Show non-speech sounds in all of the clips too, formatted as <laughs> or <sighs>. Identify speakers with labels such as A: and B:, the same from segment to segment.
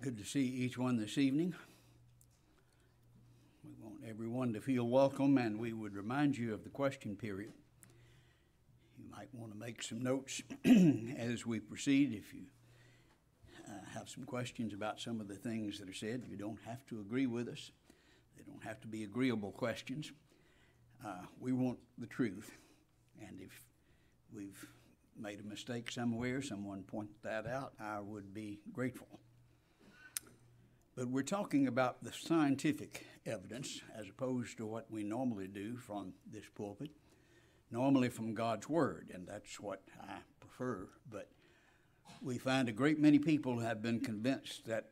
A: Good to see each one this evening. We want everyone to feel welcome, and we would remind you of the question period. You might want to make some notes <clears throat> as we proceed if you uh, have some questions about some of the things that are said. You don't have to agree with us, they don't have to be agreeable questions. Uh, we want the truth, and if we've made a mistake somewhere, someone point that out, I would be grateful. But we're talking about the scientific evidence as opposed to what we normally do from this pulpit, normally from God's Word, and that's what I prefer. But we find a great many people have been convinced that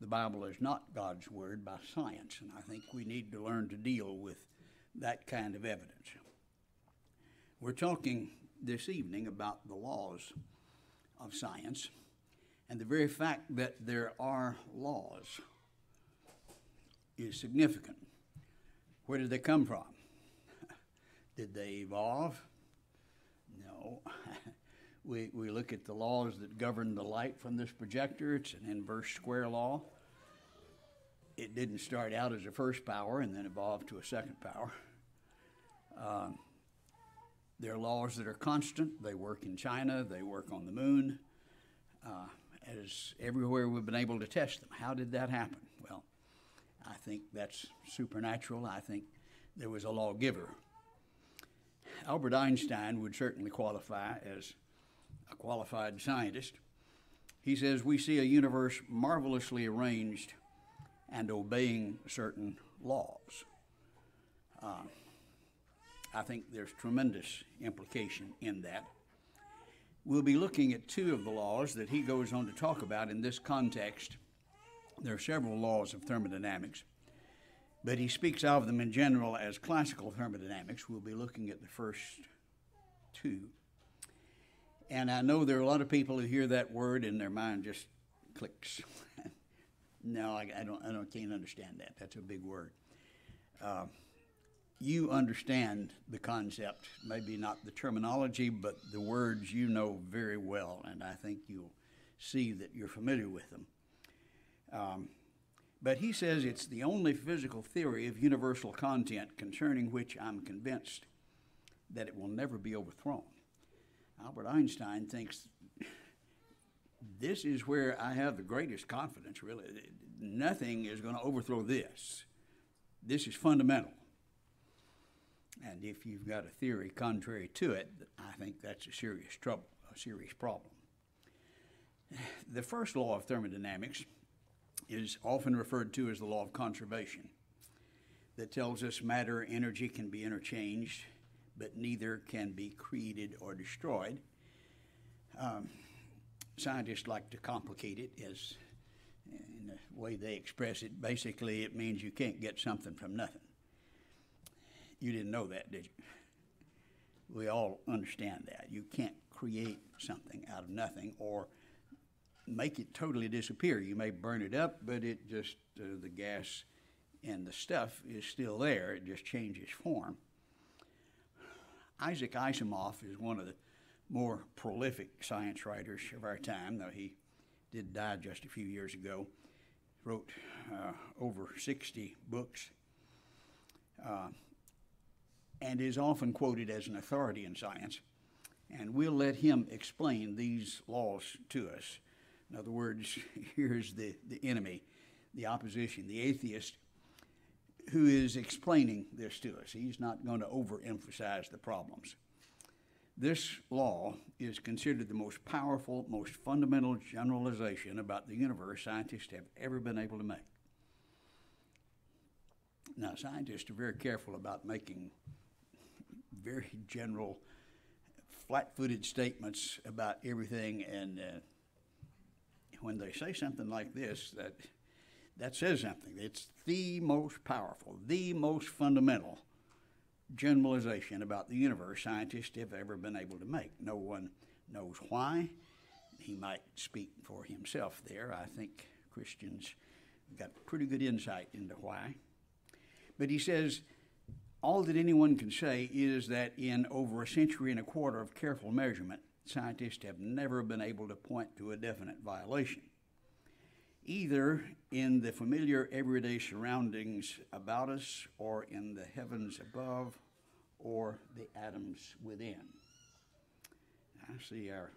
A: the Bible is not God's Word by science, and I think we need to learn to deal with that kind of evidence. We're talking this evening about the laws of science and the very fact that there are laws is significant. Where did they come from? <laughs> did they evolve? No. <laughs> we, we look at the laws that govern the light from this projector, it's an inverse square law. It didn't start out as a first power and then evolve to a second power. Um, there are laws that are constant. They work in China, they work on the moon. Uh, as everywhere we've been able to test them. How did that happen? Well, I think that's supernatural. I think there was a lawgiver. Albert Einstein would certainly qualify as a qualified scientist. He says, We see a universe marvelously arranged and obeying certain laws. Uh, I think there's tremendous implication in that. We'll be looking at two of the laws that he goes on to talk about in this context. There are several laws of thermodynamics, but he speaks of them in general as classical thermodynamics. We'll be looking at the first two. And I know there are a lot of people who hear that word and their mind just clicks. <laughs> no, I, I, don't. I don't. Can't understand that. That's a big word. Uh, you understand the concept, maybe not the terminology, but the words you know very well, and I think you'll see that you're familiar with them. Um, but he says it's the only physical theory of universal content concerning which I'm convinced that it will never be overthrown. Albert Einstein thinks this is where I have the greatest confidence, really. Nothing is going to overthrow this. This is fundamental. And if you've got a theory contrary to it, I think that's a serious trouble, a serious problem. The first law of thermodynamics is often referred to as the law of conservation, that tells us matter energy can be interchanged, but neither can be created or destroyed. Um, scientists like to complicate it as in the way they express it. Basically, it means you can't get something from nothing. You didn't know that, did you? We all understand that. You can't create something out of nothing or make it totally disappear. You may burn it up, but it just, uh, the gas and the stuff is still there. It just changes form. Isaac Asimov is one of the more prolific science writers of our time, though he did die just a few years ago. Wrote uh, over 60 books. Uh, and is often quoted as an authority in science. And we'll let him explain these laws to us. In other words, <laughs> here's the, the enemy, the opposition, the atheist, who is explaining this to us. He's not going to overemphasize the problems. This law is considered the most powerful, most fundamental generalization about the universe scientists have ever been able to make. Now, scientists are very careful about making very general, flat footed statements about everything. And uh, when they say something like this, that, that says something. It's the most powerful, the most fundamental generalization about the universe scientists have ever been able to make. No one knows why. He might speak for himself there. I think Christians got pretty good insight into why. But he says all that anyone can say is that in over a century and a quarter of careful measurement, scientists have never been able to point to a definite violation. either in the familiar everyday surroundings about us or in the heavens above or the atoms within. I see our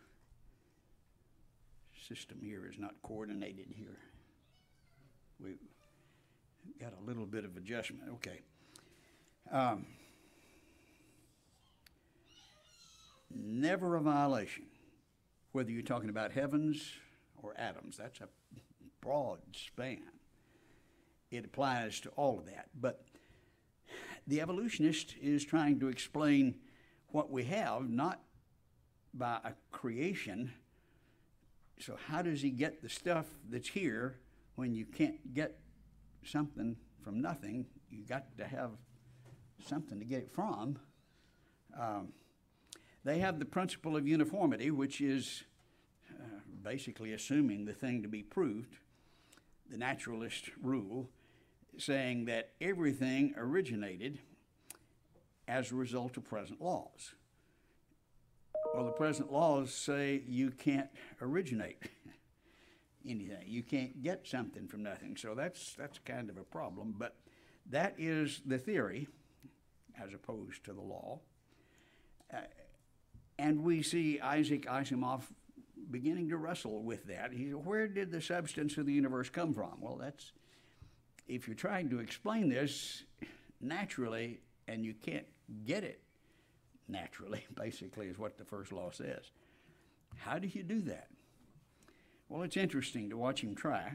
A: system here is not coordinated here. We've got a little bit of adjustment. Okay. Um, never a violation, whether you're talking about heavens or atoms. That's a broad span. It applies to all of that. But the evolutionist is trying to explain what we have, not by a creation. So, how does he get the stuff that's here when you can't get something from nothing? You got to have something to get it from. Um, they have the principle of uniformity, which is uh, basically assuming the thing to be proved, the naturalist rule, saying that everything originated as a result of present laws. Well, the present laws say you can't originate <laughs> anything. You can't get something from nothing. So that's that's kind of a problem. But that is the theory, as opposed to the law. Uh, and we see Isaac Asimov beginning to wrestle with that. He, where did the substance of the universe come from? Well, that's if you're trying to explain this naturally and you can't get it naturally, <laughs> basically, is what the first law says. How do you do that? Well, it's interesting to watch him try.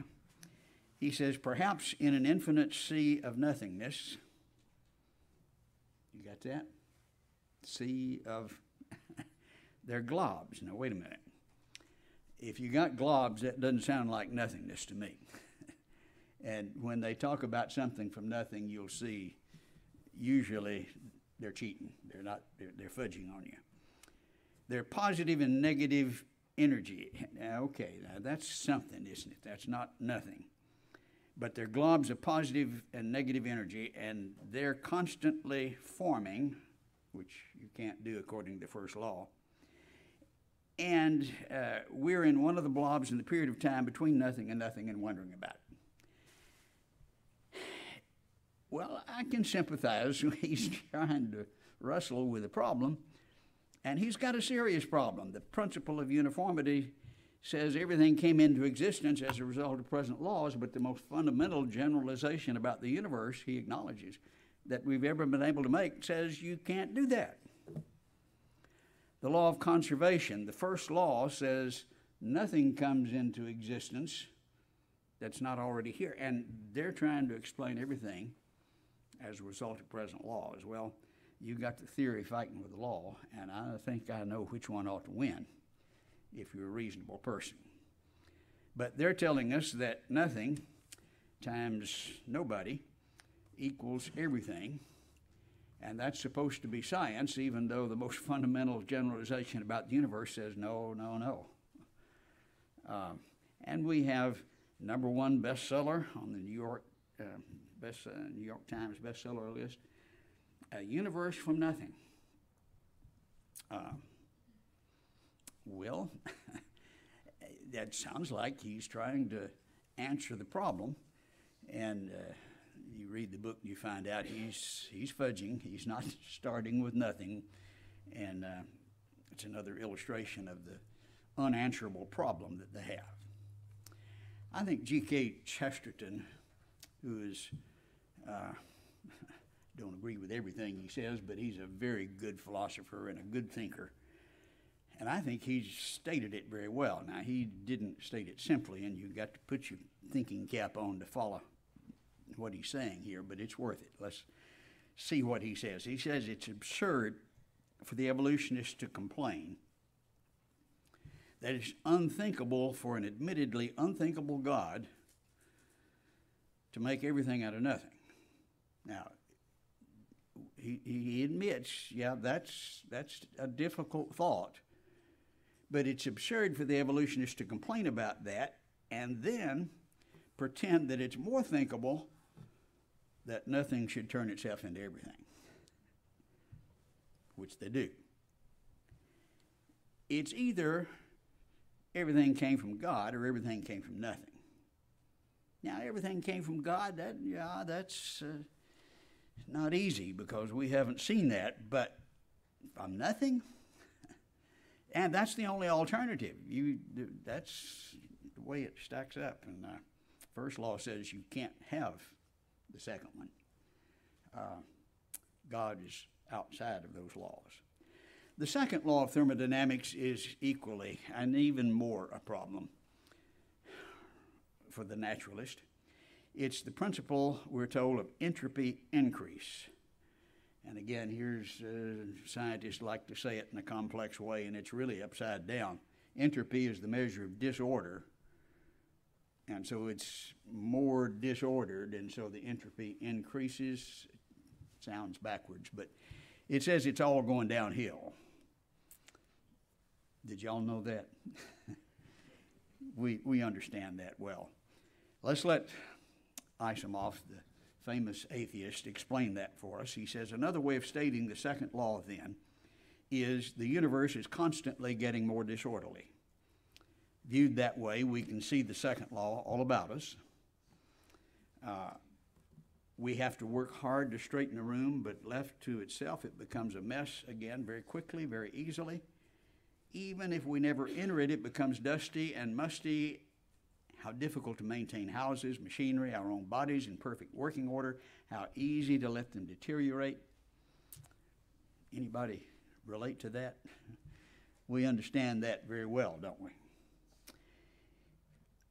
A: He says, perhaps in an infinite sea of nothingness, you got that? Sea of, <laughs> they're globs. Now, wait a minute. If you got globs, that doesn't sound like nothingness to me. <laughs> and when they talk about something from nothing, you'll see usually they're cheating. They're not, they're, they're fudging on you. They're positive and negative energy. Okay, now that's something, isn't it? That's not nothing. But they're globs of positive and negative energy, and they're constantly forming, which you can't do according to the first law. And uh, we're in one of the blobs in the period of time between nothing and nothing and wondering about it. Well, I can sympathize. He's <laughs> trying to wrestle with a problem, and he's got a serious problem. The principle of uniformity says everything came into existence as a result of present laws, but the most fundamental generalization about the universe, he acknowledges, that we've ever been able to make says you can't do that. The law of conservation, the first law says nothing comes into existence that's not already here. And they're trying to explain everything as a result of present laws. Well, you got the theory fighting with the law, and I think I know which one ought to win if you're a reasonable person. But they're telling us that nothing times nobody equals everything, and that's supposed to be science, even though the most <laughs> fundamental generalization about the universe says no, no, no. Uh, and we have number one bestseller on the New York uh, best, uh, New York Times bestseller list, A Universe from Nothing. Uh, well, <laughs> that sounds like he's trying to answer the problem. And uh, you read the book, you find out he's, he's fudging. He's not <laughs> starting with nothing. And uh, it's another illustration of the unanswerable problem that they have. I think G.K. Chesterton, who is uh, <laughs> don't agree with everything he says, but he's a very good philosopher and a good thinker. And I think he stated it very well. Now, he didn't state it simply, and you've got to put your thinking cap on to follow what he's saying here, but it's worth it. Let's see what he says. He says it's absurd for the evolutionists to complain that it's unthinkable for an admittedly unthinkable God to make everything out of nothing. Now, he, he admits, yeah, that's, that's a difficult thought. But it's absurd for the evolutionists to complain about that and then pretend that it's more thinkable that nothing should turn itself into everything, which they do. It's either everything came from God or everything came from nothing. Now, everything came from God. That, yeah, that's uh, not easy because we haven't seen that. But from nothing, and that's the only alternative. You, that's the way it stacks up. And uh, first law says you can't have the second one. Uh, God is outside of those laws. The second law of thermodynamics is equally and even more a problem for the naturalist. It's the principle, we're told, of entropy increase. And again, here's uh, scientists like to say it in a complex way, and it's really upside down. Entropy is the measure of disorder, and so it's more disordered, and so the entropy increases. Sounds backwards, but it says it's all going downhill. Did y'all know that? <laughs> we, we understand that well. Let's let Asimov, the famous atheist, explain that for us. He says another way of stating the second law, then, is the universe is constantly getting more disorderly. Viewed that way, we can see the second law all about us. Uh, we have to work hard to straighten a room, but left to itself, it becomes a mess again very quickly, very easily. Even if we never enter it, it becomes dusty and musty how difficult to maintain houses, machinery, our own bodies in perfect working order, how easy to let them deteriorate. Anybody relate to that? We understand that very well, don't we?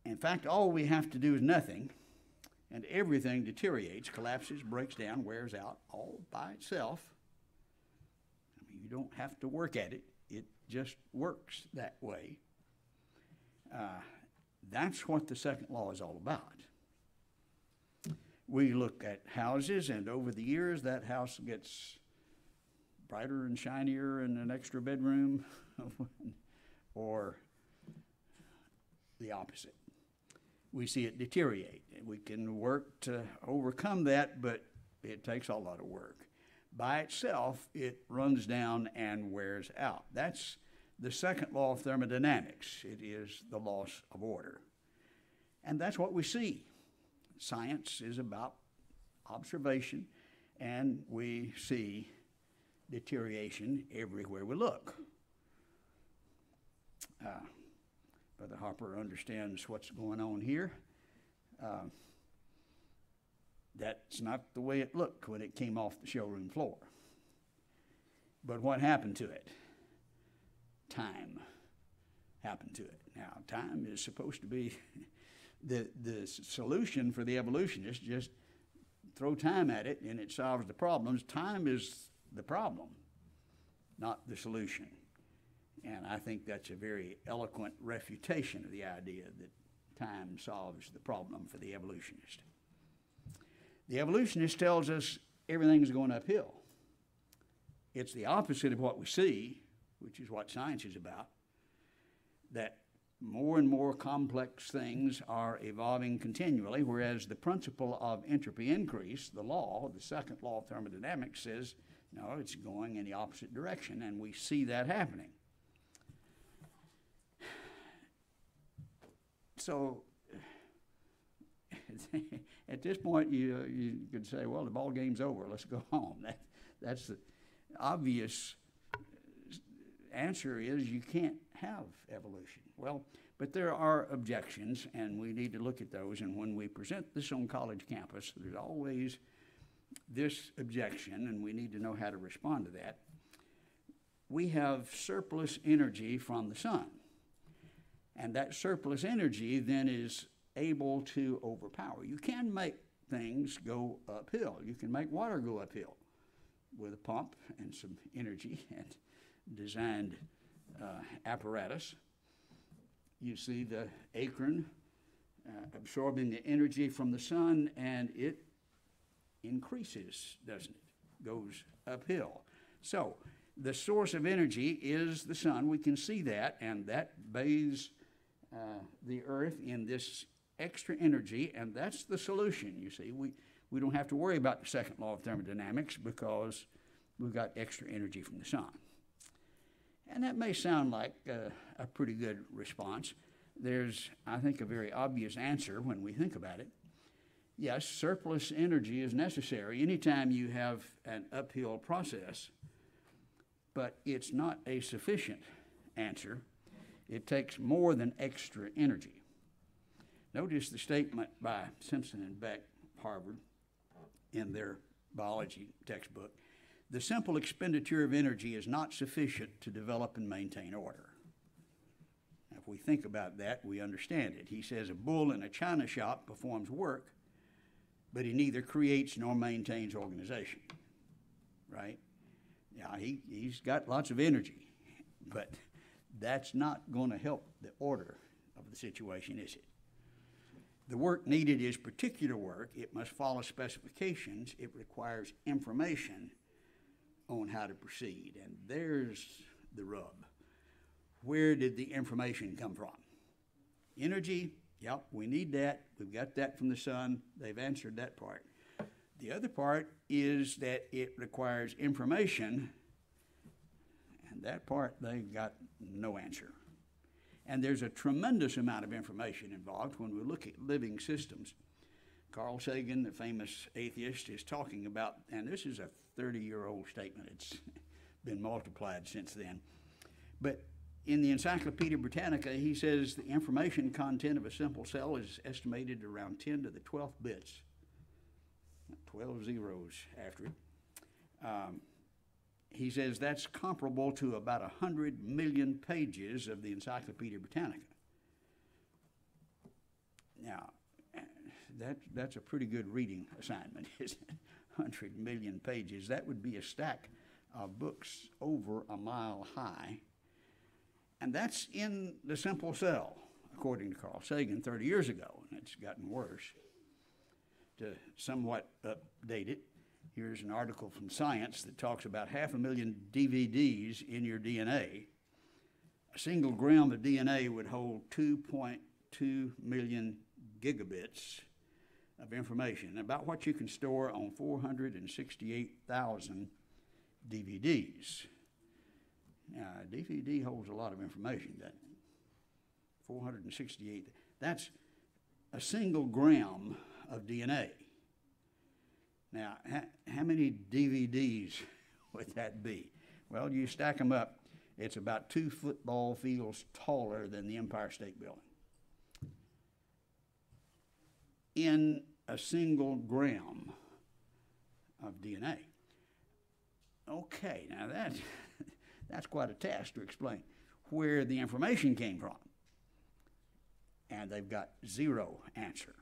A: In fact, all we have to do is nothing, and everything deteriorates, collapses, breaks down, wears out all by itself. I mean, you don't have to work at it, it just works that way. That's what the second law is all about. We look at houses, and over the years, that house gets brighter and shinier and an extra bedroom, <laughs> or the opposite. We see it deteriorate. We can work to overcome that, but it takes a lot of work. By itself, it runs down and wears out. That's the second law of thermodynamics. It is the loss of order. And that's what we see. Science is about observation, and we see deterioration everywhere we look. Uh, Brother Harper understands what's going on here. Uh, that's not the way it looked when it came off the showroom floor. But what happened to it? Time happened to it. Now, time is supposed to be <laughs> the, the solution for the evolutionist. Just throw time at it and it solves the problems. Time is the problem, not the solution. And I think that's a very eloquent refutation of the idea that time solves the problem for the evolutionist. The evolutionist tells us everything's going uphill. It's the opposite of what we see which is what science is about, that more and more complex things are evolving continually, whereas the principle of entropy increase, the law, the second law of thermodynamics, says no, it's going in the opposite direction, and we see that happening. So, <laughs> at this point, you, you could say, well, the ball game's over. Let's go <laughs> home. That, that's the obvious answer is you can't have evolution. Well, but there are objections, and we need to look at those. And when we present this on college campus, there's always this objection, and we need to know how to respond to that. We have surplus energy from the sun, and that surplus energy then is able to overpower. You can make things go uphill. You can make water go uphill with a pump and some energy <laughs> and designed uh, apparatus. You see the acorn uh, absorbing the energy from the sun, and it increases, doesn't it? Goes uphill. So, the source of energy is the sun. We can see that, and that bathes uh, the earth in this extra energy, and that's the solution, you see. We, we don't have to worry about the second law of thermodynamics because we've got extra energy from the sun. And that may sound like uh, a pretty good response. There's, I think, a very obvious answer when we think about it. yes, surplus energy is necessary anytime you have an uphill process, but it's not a sufficient answer. It takes more than extra energy. Notice the statement by Simpson and Beck, Harvard, in their biology textbook. The simple expenditure of energy is not sufficient to develop and maintain order. Now, if we think about that, we understand it. He says a bull in a china shop performs work, but he neither creates nor maintains organization. Right? Yeah, he, he's got lots of energy, but that's not going to help the order of the situation, is it? The work needed is particular work. It must follow specifications. It requires information on how to proceed. And there's the rub. Where did the information come from? Energy, yep, we need that. We've got that from the sun. They've answered that part. The other part is that it requires information, and that part they've got no answer. And there's a tremendous amount of information involved when we look at living systems. Carl Sagan, the famous atheist, is talking about, and this is a 30 year old statement, it's <laughs> been multiplied since then. But in the Encyclopedia Britannica, he says the information content of a simple cell is estimated around 10 to the 12th bits, 12 zeros after it. Um, he says that's comparable to about 100 million pages of the Encyclopedia Britannica. Now, that, that's a pretty good reading assignment, <laughs> isn't it? 100 million pages. That would be a stack of books over a mile high. And that's in the simple cell, according to Carl Sagan 30 years ago, and it's gotten worse. To somewhat update it, Here's an article from Science that talks about half a million DVDs in your DNA. A single gram of DNA would hold 2.2 million gigabits of information about what you can store on 468,000 DVDs. Now, a DVD holds a lot of information, doesn't it? 468. That's a single gram of DNA. Now, how many DVDs <laughs> would that be? Well, you stack them up, it's about two football fields taller than the Empire State Building. In a single gram of DNA. Okay, now that, <laughs> that's quite a task to explain where the information came from. And they've got zero answer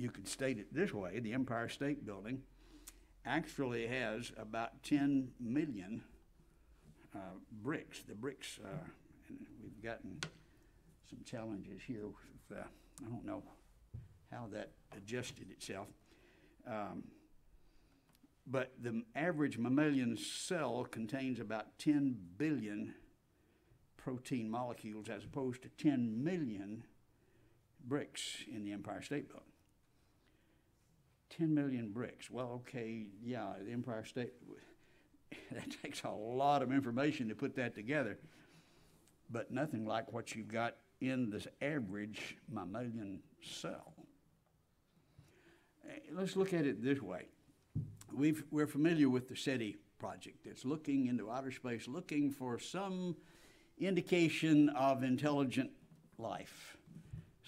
A: you could state it this way the Empire State Building actually has about 10 million uh, bricks. The bricks, uh, we've gotten some challenges here. With, uh, I don't know how that adjusted itself. Um, but the average mammalian cell contains about 10 billion protein molecules as opposed to 10 million bricks in the Empire State Building. 10 million bricks. Well, okay, yeah, the Empire State, <laughs> that takes a lot of information to put that together, but nothing like what you've got in this average mammalian cell. Eh, let's look at it this way. We've, we're familiar with the SETI project. It's looking into outer space, looking for some indication of intelligent life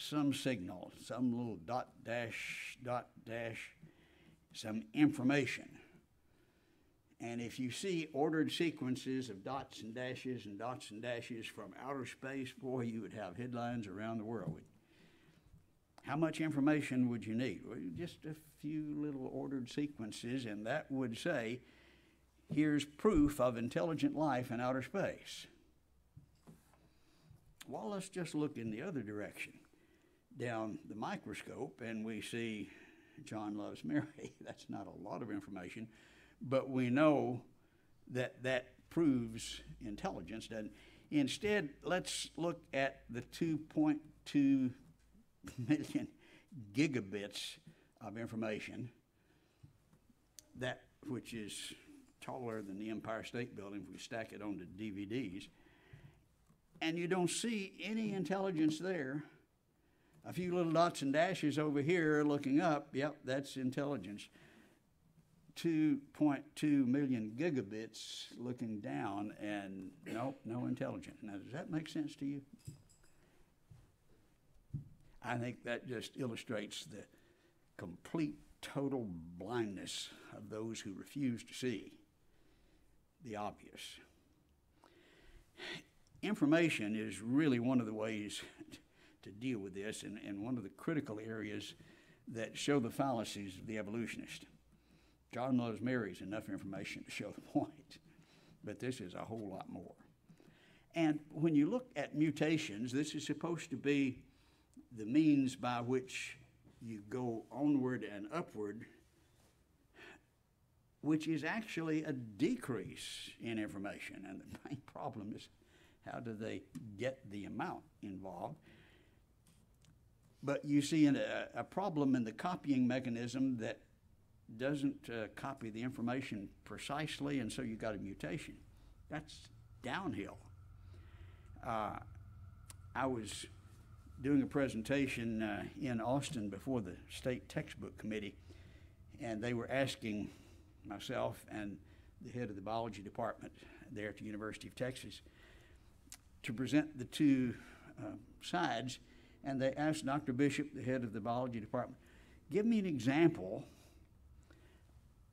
A: some signal, some little dot dash, dot dash, some information. And if you see ordered sequences of dots and dashes and dots and dashes from outer space, boy, you would have headlines around the world. How much information would you need? Well, just a few little ordered sequences, and that would say, here's proof of intelligent life in outer space. Well, let's just look in the other direction down the microscope and we see John loves Mary. <laughs> That's not a lot of information, but we know that that proves intelligence. Doesn't instead let's look at the 2.2 <laughs> million gigabits of information that which is taller than the Empire State Building if we stack it onto DVDs. And you don't see any intelligence there A few little dots and dashes over here looking up, yep, that's intelligence. 2.2 million gigabits looking down, and nope, no intelligence. Now, does that make sense to you? I think that just illustrates the complete, total blindness of those who refuse to see the obvious. Information is really one of the ways to deal with this, and, and one of the critical areas that show the fallacies of the evolutionist. John loves Mary is enough information to show the point, but this is a whole lot more. And when you look at mutations, this is supposed to be the means by which you go onward and upward, which is actually a decrease in information. And the <laughs> main problem is how do they get the amount involved? But you see a, a problem in the copying mechanism that doesn't uh, copy the information precisely, and so you got a mutation. That's downhill. Uh, I was doing a presentation uh, in Austin before the state textbook committee, and they were asking myself and the head of the biology department there at the University of Texas to present the two uh, sides, and they asked Dr. Bishop, the head of the biology department, give me an example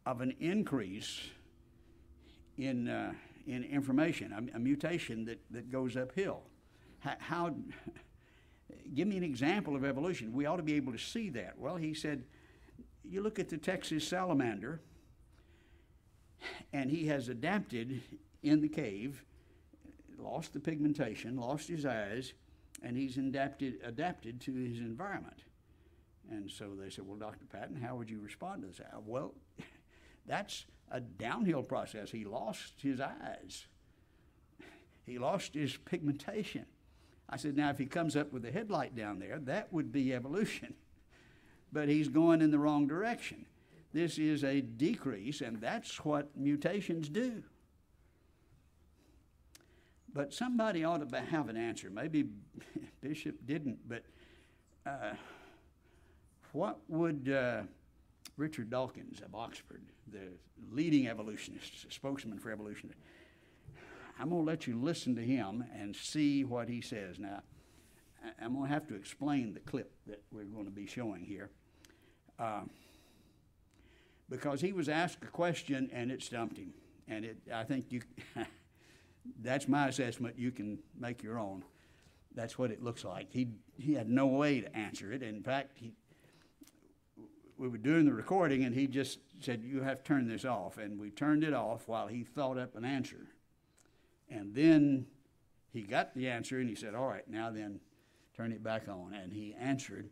A: of an increase in, uh, in information, a, a, mutation that, that goes uphill. How, how, give me an example of evolution. We ought to be able to see that. Well, he said, you look at the Texas salamander, and he has adapted in the cave, lost the pigmentation, lost his eyes, and he's adapted, adapted to his environment. And so they said, Well, Dr. Patton, how would you respond to this? Uh, well, <laughs> that's a downhill process. He lost his eyes, he lost his pigmentation. I said, now if he comes up with a headlight down there, that would be evolution. <laughs> But he's going in the wrong direction. This is a decrease, and that's what mutations do. But somebody ought to have an answer. Maybe <laughs> Bishop didn't, but uh, what would uh, Richard Dawkins of Oxford, the leading evolutionist, spokesman for evolution. I'm going to let you listen to him and see what he says. Now, I'm going to have to explain the clip that we're going to be showing here. Uh, because he was asked a question and it stumped him. And it, I think you, <laughs> that's my assessment. You can make your own. That's what it looks like. He, he had no way to answer it. In fact, he, we were doing the recording, and he just said, You have to turn this off. And we turned it off while he thought up an answer. And then he got the answer, and he said, All right, now then, turn it back on. And he answered,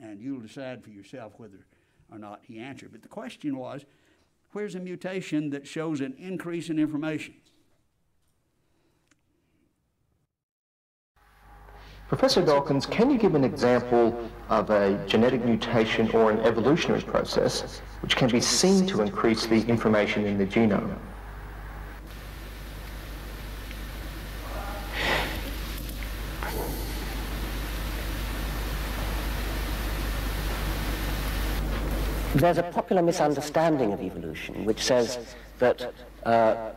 A: and you'll decide for yourself whether or not he answered. But the question was, Where's a mutation that shows an increase in information?
B: Professor Dawkins, can you give an example of a genetic mutation or an evolutionary process which can be seen to increase the information in the genome?
C: There's a popular misunderstanding of evolution which says that uh,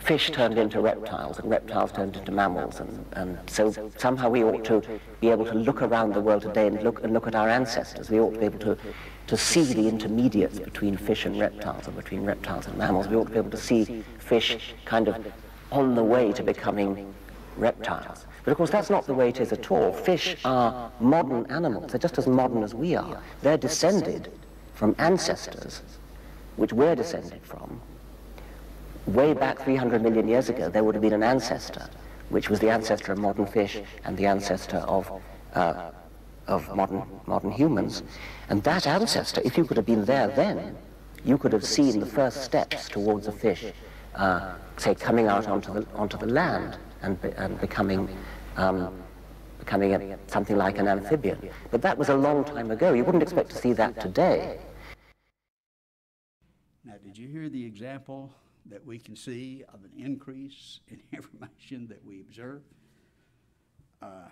C: fish turned into reptiles and reptiles turned into mammals and, and so somehow we ought to be able to look around the world today and look and look at our ancestors. We ought to be able to, to see the intermediates between fish and reptiles or between reptiles and mammals. We ought to be able to see fish kind of on the way to becoming reptiles. But of course that's not the way it is at all. Fish are modern animals. They're just as modern as we are. They're descended from ancestors which we're descended from way back 300 million years ago, there would have been an ancestor, which was the ancestor of modern fish and the ancestor of, uh, of modern, modern humans. And that ancestor, if you could have been there then, you could have seen the first steps towards a fish, uh, say, coming out onto the, onto the land and, be, and becoming, um, becoming a, something like an amphibian. But that was a long time ago. You wouldn't expect to see that today.
A: Now, did you hear the example that we can see of an increase in <laughs> information that we observe. Uh,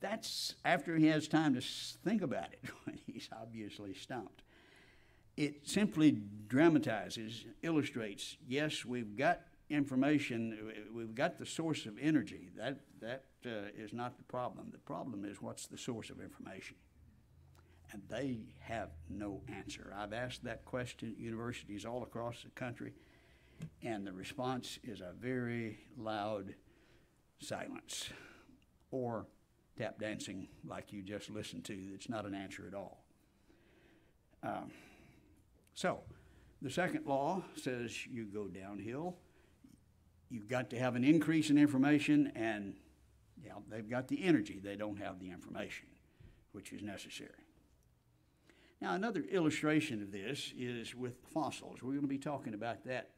A: that's after he has time to think about it <laughs> when he's obviously stumped. It simply dramatizes, illustrates. Yes, we've got information. We've got the source of energy. That that uh, is not the problem. The problem is what's the source of information, and they have no answer. I've asked that question at universities all across the country, and the response is a very loud silence or tap dancing like you just listened to. It's not an answer at all. Um, so, the second law says you go downhill. You've got to have an increase in information, and yeah, they've got the energy. They don't have the information, which is necessary. Now, another illustration of this is with fossils. We're going to be talking about that,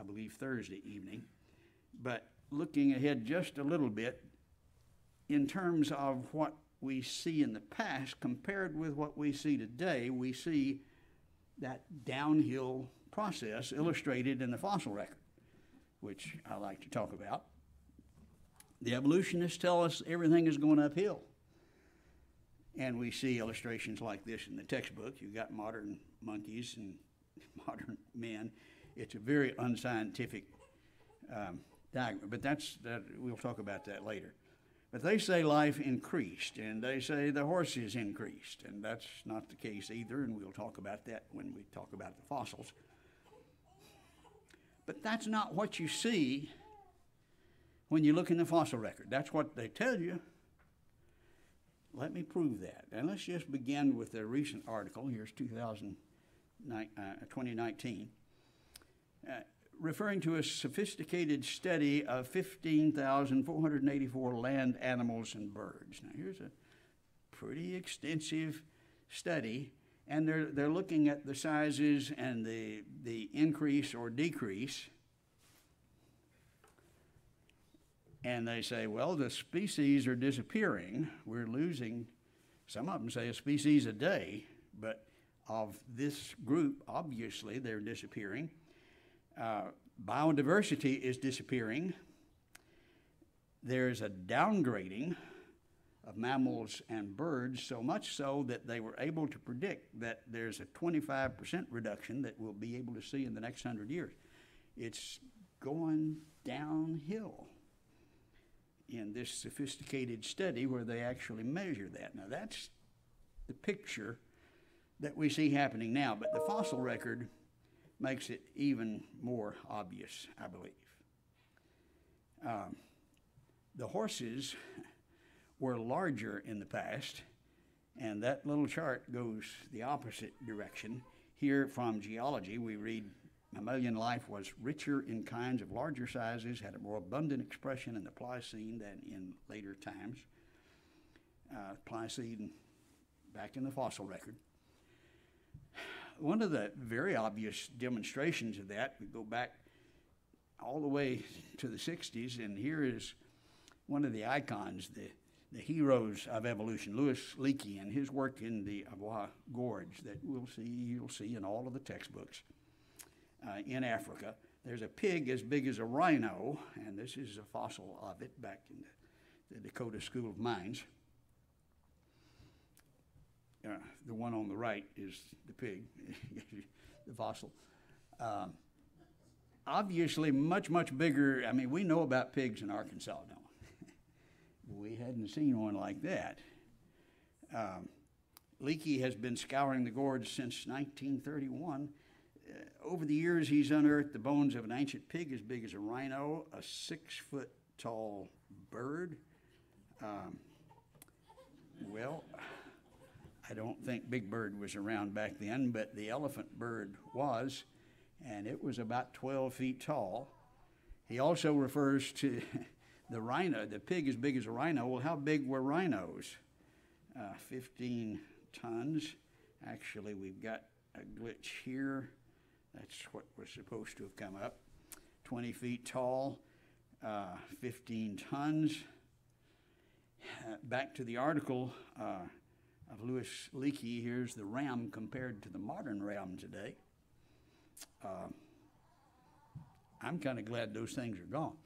A: I believe, Thursday evening. But looking ahead just a little bit, in terms of what we see in the past compared with what we see today, we see that downhill process illustrated in the fossil record, which I like to talk about. The evolutionists tell us everything is going uphill. And we see illustrations like this in the textbook. You've got modern monkeys and <laughs> modern men. It's a very unscientific um, diagram, but that's that. We'll talk about that later. But they say life increased, and they say the horses increased, and that's not the case either. And we'll talk about that when we talk about the fossils. But that's not what you see when you look in the fossil record. That's what they tell you. Let me prove that. And let's just begin with a recent article. Here's 2000, uh, 2019. Uh, referring to a sophisticated study of 15,484 land animals and birds. Now, here's a pretty extensive study, and they're, they're looking at the sizes and the, the increase or decrease. And they say, well, the species are disappearing. We're losing, some of them say a species a day, but of this group, obviously, they're disappearing. Uh, biodiversity is disappearing. There's a downgrading of mammals and birds, so much so that they were able to predict that there's a 25% reduction that we'll be able to see in the next hundred years. It's going downhill in this sophisticated study where they actually measure that. Now, that's the picture that we see happening now, but the fossil record makes it even more obvious, I believe. Um, the horses were larger in the past, and that little chart goes the opposite direction. Here from geology, we read mammalian life was richer in kinds of larger sizes, had a more abundant expression in the Pliocene than in later times. Uh, Pliocene back in the fossil record one of the very obvious demonstrations of that, we go back all the way to the 60s, and here is one of the icons, the, the heroes of evolution, Louis Leakey, and his work in the Olduvai Gorge that we'll see, you'll see in all of the textbooks uh, in Africa. There's a pig as big as a rhino, and this is a fossil of it back in the, the Dakota School of Mines. Uh, the one on the right is the pig, <laughs> the fossil. Um, obviously, much, much bigger. I mean, we know about pigs in Arkansas. We hadn't seen one like that. Um, Leakey has been scouring the gorge since 1931. Uh, over the years, he's unearthed the bones of an ancient pig as big as a rhino, a six foot tall bird. Um, well, I don't think Big Bird was around back then, but the elephant bird was, and it was about 12 feet tall. He also refers to <laughs> the rhino, the pig as big as a rhino. Well, how big were rhinos? Uh, 15 tons. Actually, we've got a glitch here. That's what was supposed to have come up. 20 feet tall, uh, 15 tons. Uh, back to the article. Uh, of Louis Leakey. Here's the ram compared to the modern ram today. Uh, I'm kind of glad those things are gone.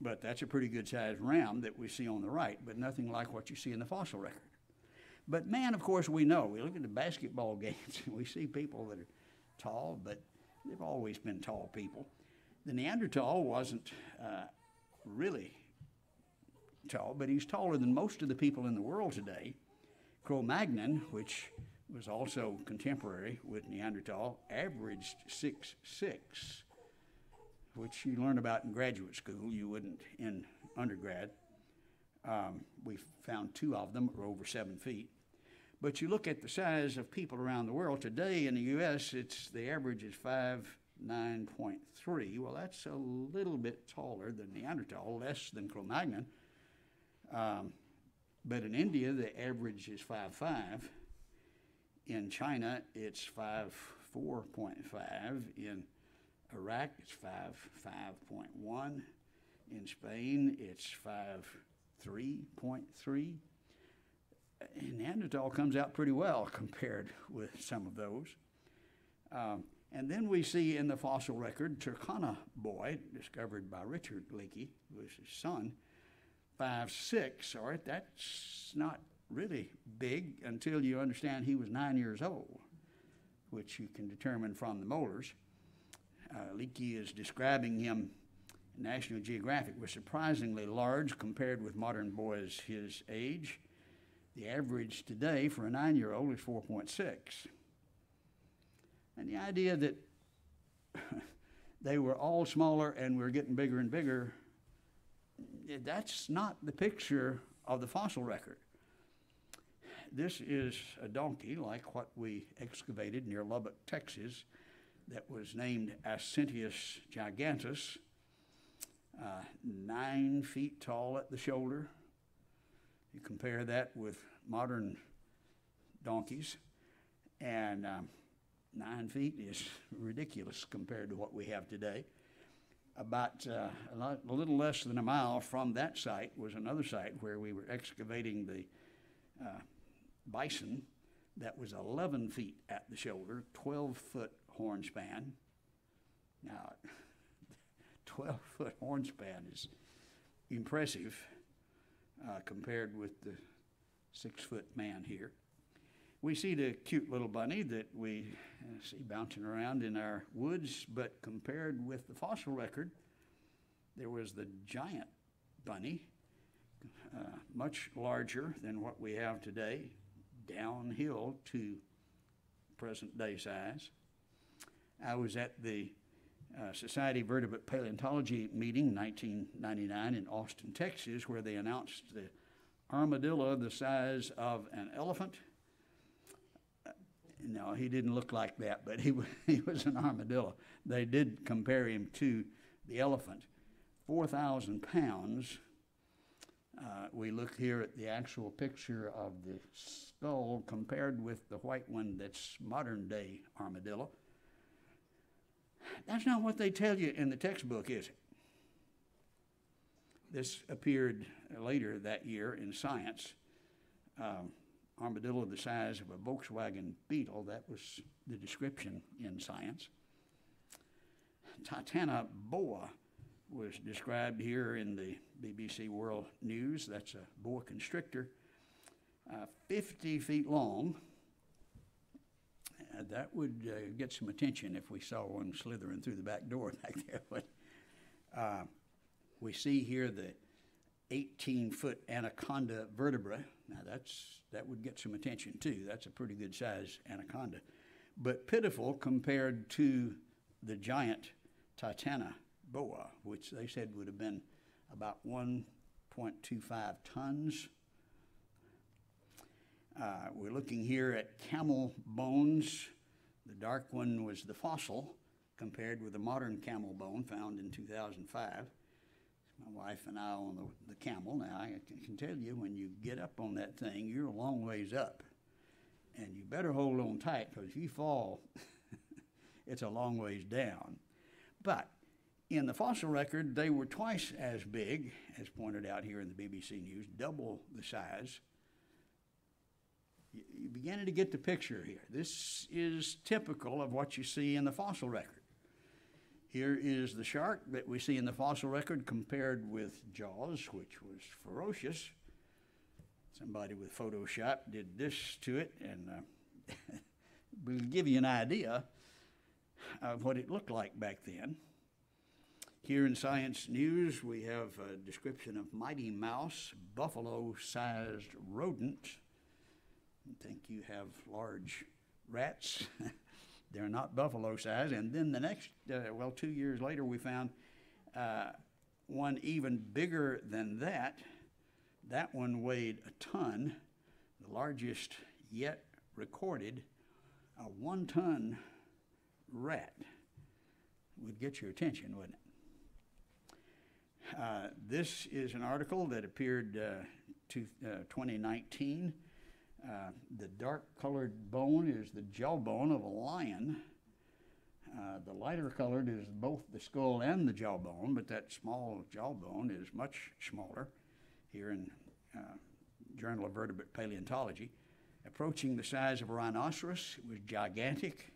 A: But that's a pretty good sized ram that we see on the right, but nothing like what you see in the fossil record. But man, of course, we know. We look at the basketball <laughs> games and we see people that are tall, but they've always been tall people. The Neanderthal wasn't uh, really tall, but he's taller than most of the people in the world today. Cro Magnon, which was also contemporary with Neanderthal, averaged six six, which you learn about in graduate school. You wouldn't in undergrad. Um, we found two of them are over seven feet. But you look at the size of people around the world today in the U.S. It's the average is five nine point three. Well, that's a little bit taller than Neanderthal, less than Cro-Magnon. Um, but in India, the average is five five. In China, it's five four point five. In Iraq, it's five five point one. In Spain, it's five three point three. Neanderthal comes out pretty well compared <laughs> with some of those. Um, and then we see in the fossil record Turkana boy, discovered by Richard Leakey, who was his son, five six. All right, that's not really big until you understand he was nine years old, which you can determine from the molars. Uh, Leakey is describing him. National Geographic was surprisingly large compared with modern boys his age. The average today for a nine year old is 4.6. And the idea that <laughs> they were all smaller and we're getting bigger and bigger, that's not the picture of the fossil record. This is a donkey like what we excavated near Lubbock, Texas, that was named Ascentius gigantus, uh, nine feet tall at the shoulder. You compare that with modern donkeys, and um, nine feet is ridiculous compared to what we have today. About uh, a, lot, a, little less than a mile from that site was another site where we were excavating the uh, bison that was 11 feet at the shoulder, 12 foot horn span. Now, <laughs> 12 foot horn span is impressive uh, compared with the six foot man here. We see the cute little bunny that we uh, see bouncing around in our woods, but compared with the fossil record, there was the giant bunny, uh, much larger than what we have today, downhill to present day size. I was at the uh, Society of Vertebrate Paleontology meeting in 1999 in Austin, Texas, where they announced the armadillo the size of an elephant. Uh, no, he didn't look like that, but he, <laughs> he was an armadillo. They did compare him to the elephant. 4,000 pounds. Uh, we look here at the actual picture of the skull compared with the white one that's modern day armadillo. That's not what they tell you in the textbook, is it? This appeared later that year in Science. Um, armadillo the size of a Volkswagen Beetle, that was the description in Science. Titana boa was described here in the BBC World News. That's a boa constrictor, uh, 50 feet long, that would uh, get some attention if we saw one slithering through the back door <laughs> back there. But uh, we see here the 18 foot anaconda vertebra. Now that's that would get some attention too. That's a pretty good size anaconda, but pitiful compared to the giant Titana boa, which they said would have been about 1.25 tons uh, we're looking here at camel bones. The dark one was the fossil compared with the modern camel bone found in 2005. My wife and I on the, the camel. Now, I can tell you, when you get up on that thing, you're a long ways up. And you better hold on tight because if you fall, <laughs> it's a long ways down. But in the fossil record, they were twice as big, as pointed out here in the BBC News, double the size you beginning to get the picture here. This is typical of what you see in the fossil record. Here is the shark that we see in the fossil record compared with Jaws, which was ferocious. Somebody with Photoshop did this to it, and uh, <laughs> we'll give you an idea of what it looked like back then. Here in Science News, we have a description of mighty mouse, buffalo sized rodent. Think you have large rats. <laughs> They're not buffalo size. And then the next, uh, well, two years later, we found uh, one even bigger than that. That one weighed a ton, the largest yet recorded, a one ton rat. Would get your attention, wouldn't it? Uh, this is an article that appeared uh, to, uh, 2019 uh, the dark colored bone is the jawbone of a lion. Uh, the lighter colored is both the skull and the jawbone, but that small jawbone is much smaller here in uh, Journal of Vertebrate Paleontology. Approaching the size of a rhinoceros, it was gigantic,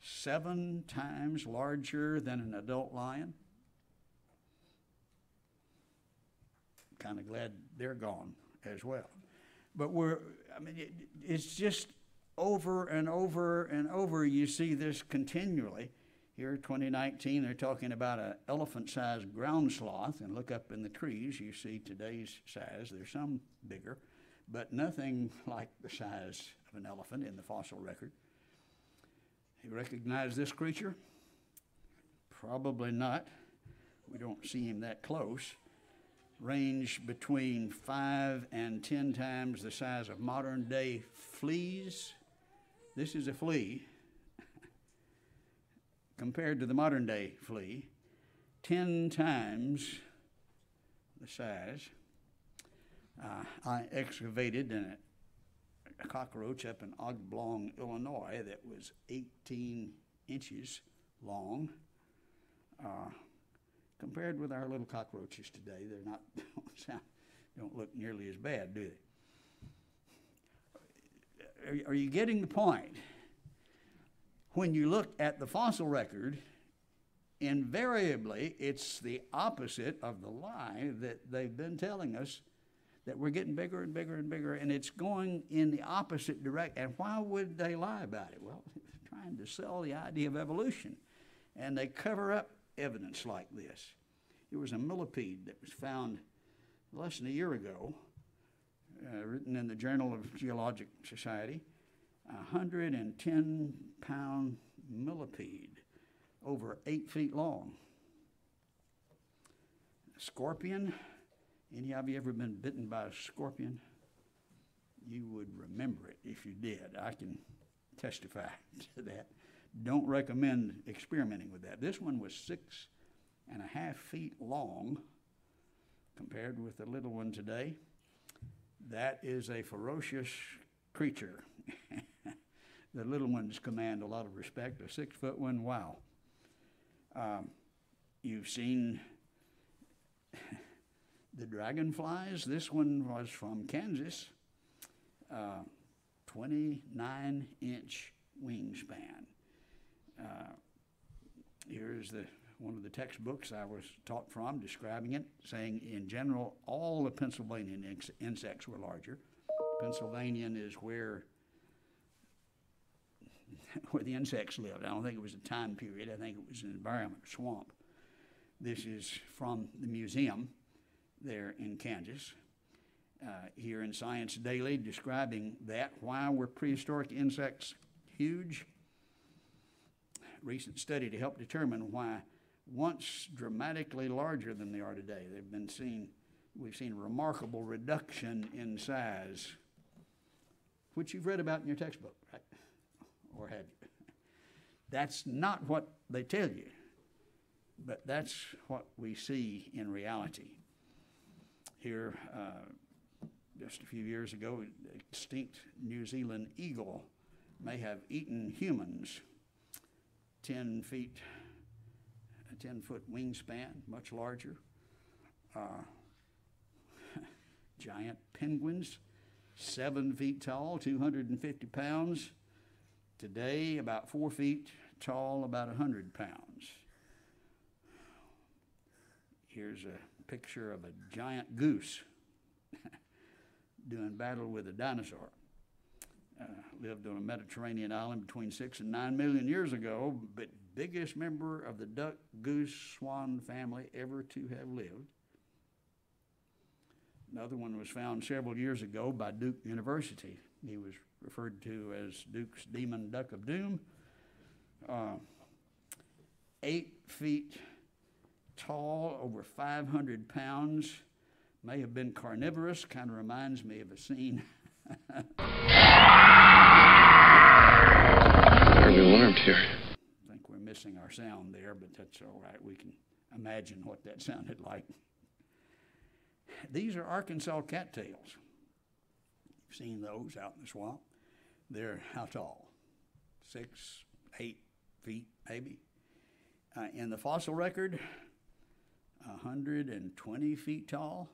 A: seven times larger than an adult lion. Kind of glad they're gone as well. But we're, I mean, it, it's just over and over and over. You see this continually. Here, 2019, they're talking about an elephant-sized ground sloth, and look up in the trees. You see today's size. There's some bigger, but nothing like the size of an elephant in the fossil record. You recognize this creature? Probably not. We don't see him that close range between five and ten times the size of modern day fleas. This is a flea <laughs> compared to the modern day flea, ten times the size. Uh, I excavated a, a cockroach up in Oblong, Illinois, that was 18 inches long. Uh, compared with our little cockroaches today, they're not <laughs> don't, sound, don't look nearly as bad, do they? Are, are you getting the point? When you look at the fossil record, invariably it's the opposite of the lie that they've been telling us that we're getting bigger and bigger and bigger, and it's going in the opposite direction. And why would they lie about it? Well, <laughs> trying to sell the idea of evolution. And they cover up evidence like this. It was a millipede that was found less than a year ago, uh, written in the Journal of Geologic Society. A 110 pound millipede, over eight feet long. A scorpion. Any of you ever been bitten by a scorpion? You would remember it if you did. I can testify <laughs> to that don't recommend experimenting with that. This one was six and a half feet long compared with the little one today. That is a ferocious creature. <laughs> the little ones command a lot of respect. A six foot one, wow. Um, you've seen <laughs> the dragonflies. This one was from Kansas, uh, 29 inch wingspan. Uh, here's the one of the textbooks I was taught from describing it, saying in general all the Pennsylvanian ex- insects were larger. Pennsylvanian is where <laughs> where the insects lived. I don't think it was a time period. I think it was an environment, swamp. This is from the museum there in Kansas. Uh, here in Science Daily, describing that. Why were prehistoric insects huge? Recent study to help determine why once dramatically larger than they are today, they've been seen, we've seen a remarkable reduction in size, which you've read about in your textbook, right? Or have you? That's not what they tell you, but that's what we see in reality. Here, uh, just a few years ago, extinct New Zealand eagle may have eaten humans 10 feet, a 10 foot wingspan, much larger. Uh, <laughs> giant penguins, seven feet tall, 250 pounds. Today, about four feet tall, about 100 pounds. Here's a picture of a giant goose <laughs> doing battle with a dinosaur. Uh, lived on a Mediterranean island between six and nine million years ago, but biggest member of the duck, goose, swan family ever to have lived. Another one was found several years ago by Duke University. He was referred to as Duke's Demon Duck of Doom. Uh, eight feet tall, over 500 pounds, may have been carnivorous, kind of reminds me of a scene. <laughs>
D: here.
A: I think we're missing our sound there, but that's all right. We can imagine what that <laughs> sounded like. These are Arkansas cattails. You've seen those out in the swamp. They're how tall? Six, eight feet, maybe. Uh, in the fossil record, 120 feet tall.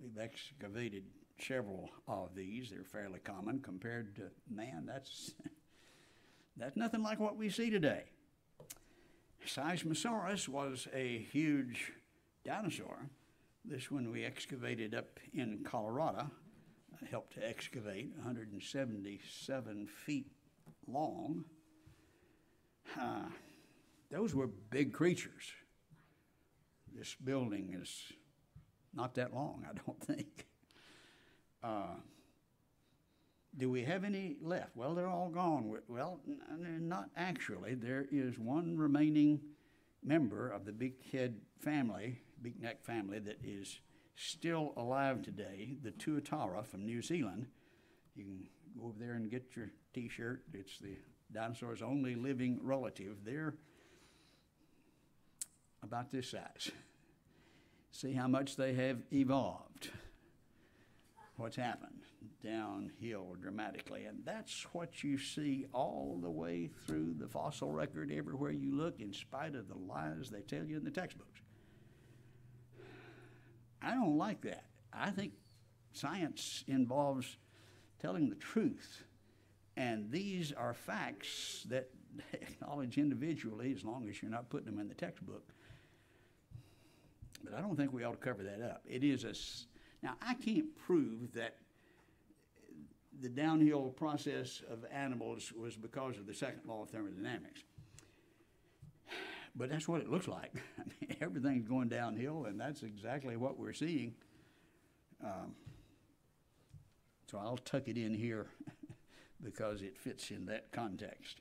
A: We've excavated several of these. They're fairly common compared to man. That's <laughs> that's nothing like what we see today. Seismosaurus was a huge dinosaur. This one we excavated up in Colorado. I helped to excavate 177 feet long. Uh, those were big creatures. This building is not that long, I don't <laughs> think. Uh, do we have any left? Well, they're all gone. Well, not actually. There is one remaining member of the Big beakhead family, beakneck family, that is still alive today, the Tuatara from New Zealand. You can go over there and get your t shirt. It's the dinosaur's only living relative. They're about this size. See how much they have evolved. What's happened? Downhill dramatically. And that's what you see all the way through the fossil record everywhere you look, in spite of the lies they tell you in the textbooks. I don't like that. I think science involves telling the truth. And these are facts that <laughs> acknowledge individually, as long as you're not putting them in the textbook. But I don't think we ought to cover that up. It is a. Now, I can't prove that the downhill process of animals was because of the second law of thermodynamics. But that's what it looks like. <laughs> I mean, everything's going downhill, and that's exactly what we're seeing. Um, so I'll tuck it in here <laughs> because it fits in that context.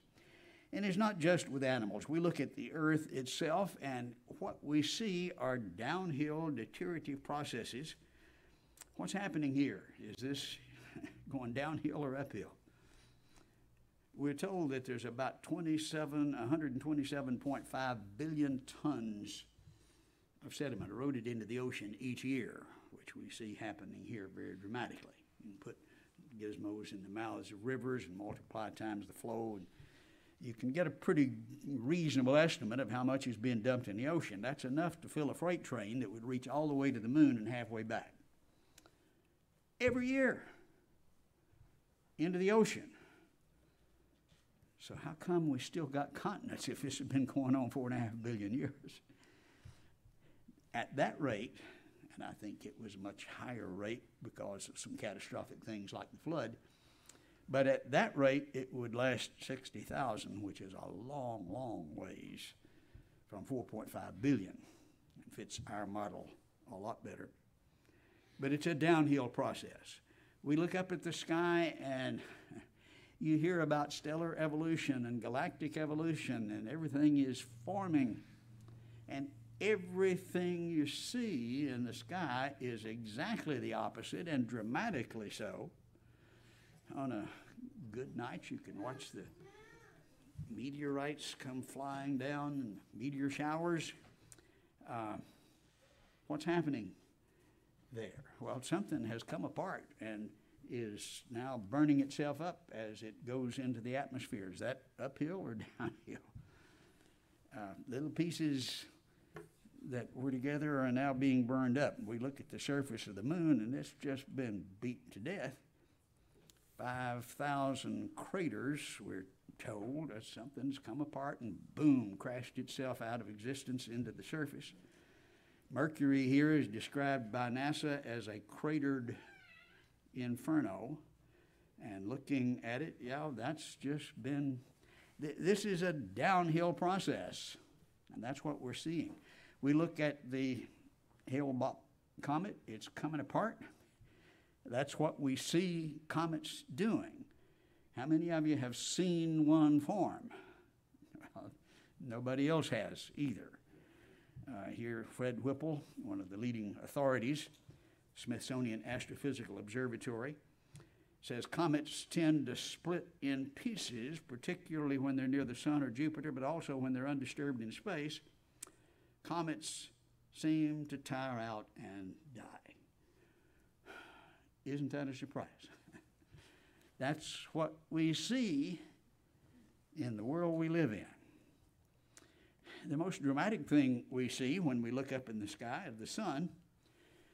A: And it's not just with animals. We look at the earth itself, and what we see are downhill deteriorative processes. What's happening here? Is this going downhill or uphill? We're told that there's about 27, 127.5 billion tons of sediment eroded into the ocean each year, which we see happening here very dramatically. You can put gizmos in the mouths of rivers and multiply times the flow, and you can get a pretty reasonable estimate of how much is being dumped in the ocean. That's enough to fill a freight train that would reach all the way to the moon and halfway back. Every year into the ocean. So how come we still got continents if this has been going on four and a half billion years? At that rate, and I think it was a much higher rate because of some catastrophic things like the flood, but at that rate, it would last 60,000, which is a long, long ways from 4.5 billion. It fits our model a lot better. But it's a downhill process. We look up at the sky and you hear about stellar evolution and galactic evolution, and everything is forming. And everything you see in the sky is exactly the opposite, and dramatically so. On a good night, you can watch the meteorites come flying down and meteor showers. Uh, what's happening there? Well, something has come apart and is now burning itself up as it goes into the atmosphere. Is that uphill or <laughs> downhill? Uh, little pieces that were together are now being burned up. We look at the surface of the moon, and it's just been beaten to death. 5,000 craters, we're told, that something's come apart and boom, crashed itself out of existence into the surface. Mercury here is described by NASA as a cratered inferno. And looking at it, yeah, that's just been, th- this is a downhill process. And that's what we're seeing. We look at the Hale-Bopp comet, it's coming apart. That's what we see comets doing. How many of you have seen one form? <laughs> Nobody else has either. Uh, here, Fred Whipple, one of the leading authorities, Smithsonian Astrophysical Observatory, says comets tend to split in pieces, particularly when they're near the sun or Jupiter, but also when they're undisturbed in space. Comets seem to tire out and die. <sighs> Isn't that a surprise? <laughs> That's what we see in the world we live in. The most dramatic thing we see when we look up in the sky of the sun,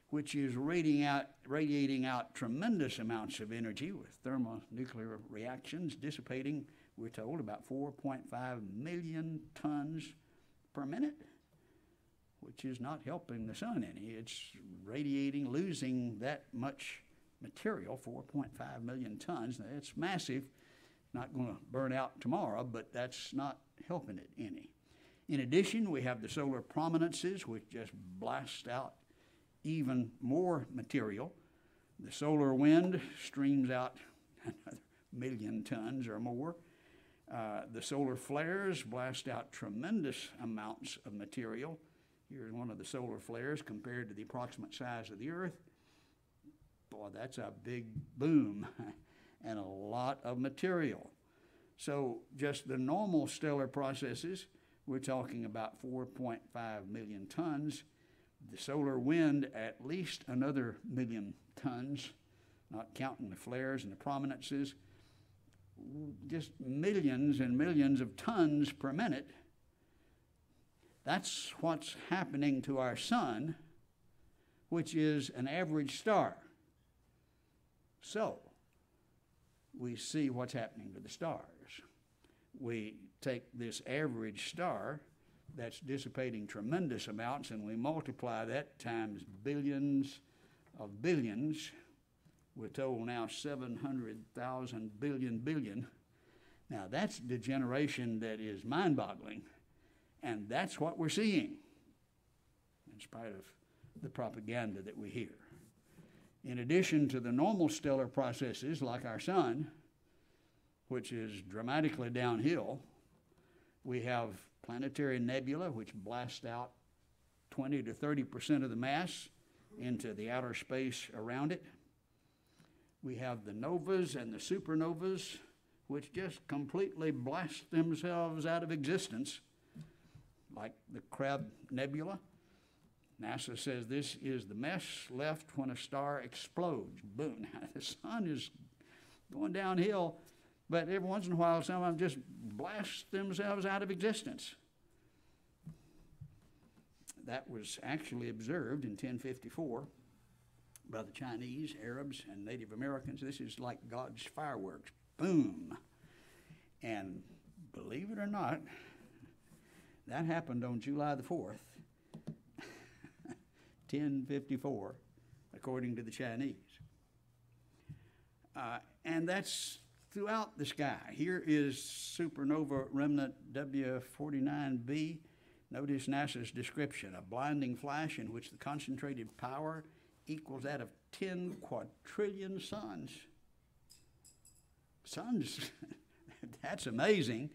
A: which is radiating out, radiating out tremendous amounts of energy with thermonuclear reactions, dissipating, we're told, about 4.5 million tons per minute, which is not helping the sun any. It's radiating, losing that much material, 4.5 million tons. It's massive. Not going to burn out tomorrow, but that's not helping it any. In addition, we have the solar prominences, which just blast out even more material. The solar wind streams out <laughs> another million tons or more. Uh, the solar flares blast out tremendous amounts of material. Here's one of the solar flares compared to the approximate size of the Earth. Boy, that's a big boom <laughs> and a lot of material. So, just the normal stellar processes, we're talking about 4.5 million tons. The solar wind, at least another million tons, not counting the flares and the prominences. Just millions and millions of tons per minute. That's what's happening to our sun, which is an average star. So, we see what's happening to the stars. We take this average star that's dissipating tremendous amounts and we multiply that times billions of billions. We're told now 700,000 billion billion. Now, that's degeneration that is mind boggling, and that's what we're seeing, in spite of the propaganda that we hear. In addition to the normal stellar processes like our sun, which is dramatically downhill, we have planetary nebula, which blast out 20 to 30 percent of the mass into the outer space around it. We have the novas and the supernovas, which just completely blast themselves out of existence, like the Crab Nebula. NASA says this is the mess left when a star explodes. Boom. <laughs> the sun is going downhill, but every once in a while, some of them just blast themselves out of existence. That was actually observed in 1054 by the Chinese, Arabs, and Native Americans. This is like God's fireworks. Boom. And believe it or not, that happened on July the 4th. 1054, <laughs> according to the Chinese. Uh, and that's throughout the sky. Here is supernova remnant W49b. Notice NASA's description a blinding flash in which the concentrated power equals that of 10 quadrillion suns. Suns, <laughs> that's amazing.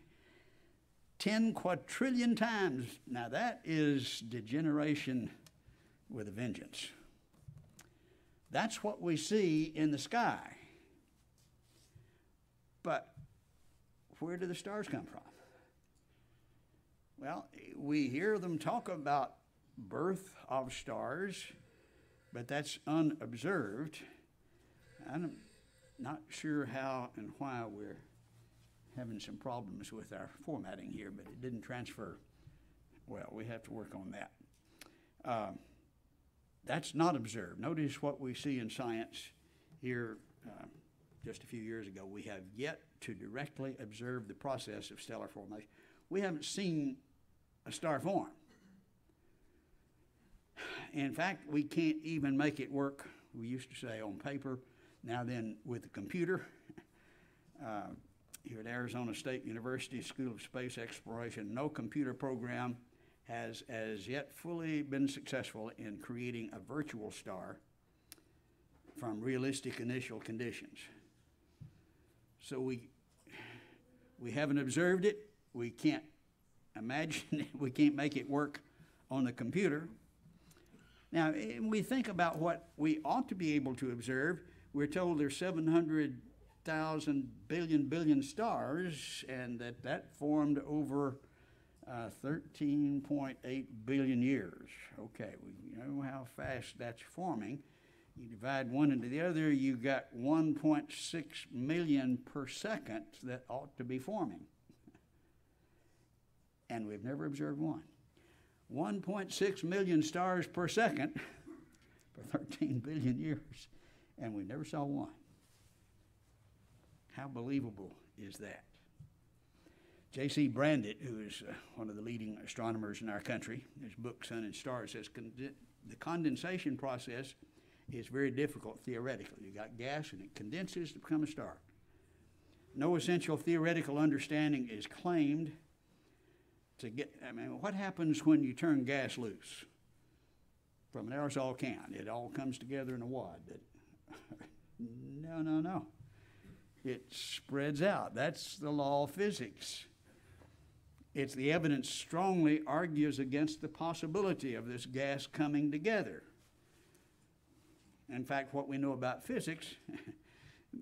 A: 10 quadrillion times. Now, that is degeneration with a vengeance. That's what we see in the sky. But where do the stars come from? Well, we hear them talk about birth of stars, but that's unobserved. I'm not sure how and why we're having some problems with our formatting here, but it didn't transfer well. We have to work on that. Um, that's not observed. Notice what we see in science here uh, just a few years ago. We have yet to directly observe the process of stellar formation. We haven't seen a star form. in fact, we can't even make it work, we used to say on paper, now then with the computer. <laughs> Uh, Here at Arizona State University School of Space Exploration, no computer program has as yet fully been successful in creating a virtual star from realistic initial conditions. So we, we haven't observed it, we can't imagine <laughs> it, we can't make it work on the computer. Now, we think about what we ought to be able to observe, we're told there's 700,000 billion billion stars, and that that formed over uh, 13.8 billion years. Okay, we know how fast that's forming. You divide one into the other, you got 1.6 million per second that ought to be forming. And we've never observed one. 1.6 million stars per second <laughs> for 13 billion years, and we never saw one. How believable is that? J.C. Brandt, who is uh, one of the leading astronomers in our country, his book Sun and Stars says the condensation process is very difficult theoretically. You got gas and it condenses to become a star. No essential theoretical understanding is claimed to get. I mean, what happens when you turn gas loose from an aerosol can? It all comes together in a wad. But <laughs> no, no, no. It spreads out. That's the law of physics. It's the evidence strongly argues against the possibility of this gas coming together. In fact, what we know about physics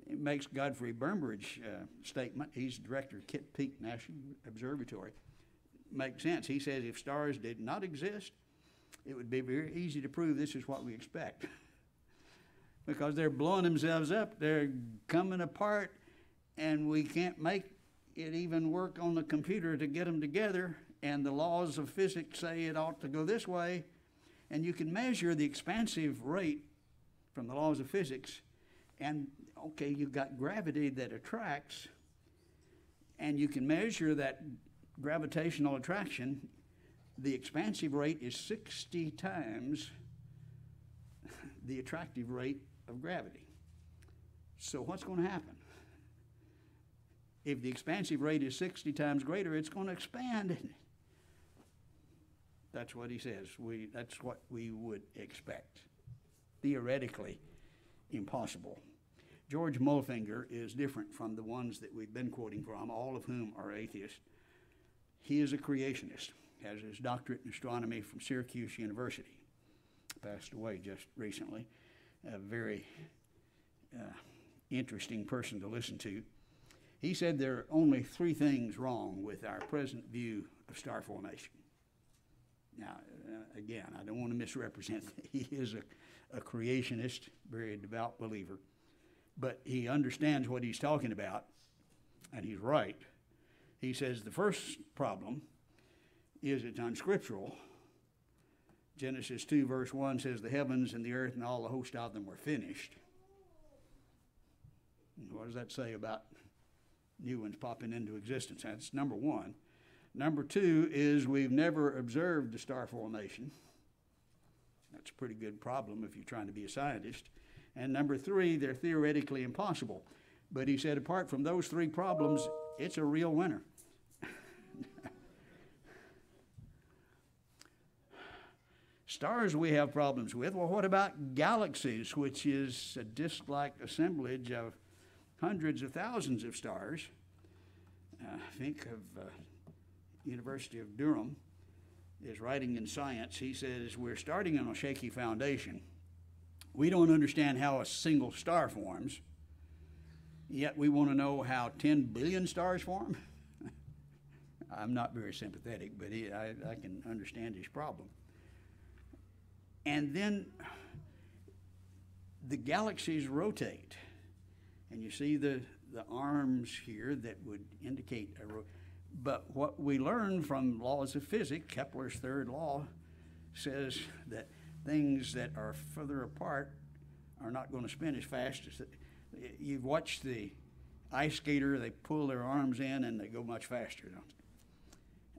A: makes Geoffrey Burbidge uh, statement. He's director of Kitt Peak National Observatory, make sense. He says if stars did not exist, it would be very easy to prove this is what we expect. <laughs> because they're blowing themselves up, they're coming apart, and we can't make it even work on the computer to get them together. And the laws of physics say it ought to go this way. And you can measure the expansive rate from the laws of physics. And okay, you've got gravity that attracts, and you can measure that gravitational attraction. The expansive rate is 60 times <laughs> the attractive rate of gravity. So, what's going to happen? If the expansive rate is 60 times greater, it's going to expand. <laughs> That's what he says. We, that's what we would expect. Theoretically, impossible. George Mulfinger is different from the ones that we've been quoting from, all of whom are atheists. He is a creationist, has his doctorate in astronomy from Syracuse University. Passed away just recently. A very uh, interesting person to listen to. He said there are only three things wrong with our present view of star formation. Now, uh, again, I don't want to misrepresent. <laughs> He is a, a creationist, very devout believer, but he understands what he's talking about, and he's right. He says the first problem is it's unscriptural. Genesis 2, verse 1 says, The heavens and the earth and all the host of them were finished. What does that say about new ones popping into existence. That's number one. Number two is we've never observed the star formation. That's a pretty good problem if you're trying to be a scientist. And number three, they're theoretically impossible. But he said, apart from those three problems, it's a real winner. Stars we have problems with. Well, what about galaxies, which is a disk like assemblage of hundreds of thousands of stars. Uh, think of uh, University of Durham is writing in Science. He says we're starting on a shaky foundation. We don't understand how a single star forms, yet we want to know how 10 billion stars form. <laughs> I'm not very sympathetic, but he, I, I can understand his problem. And then the galaxies rotate and you see the, the arms here that would indicate a ro- but what we learn from laws of physics, Kepler's third law, says that things that are further apart are not going to spin as fast as you've watched the ice skater. They pull their arms in and they go much faster.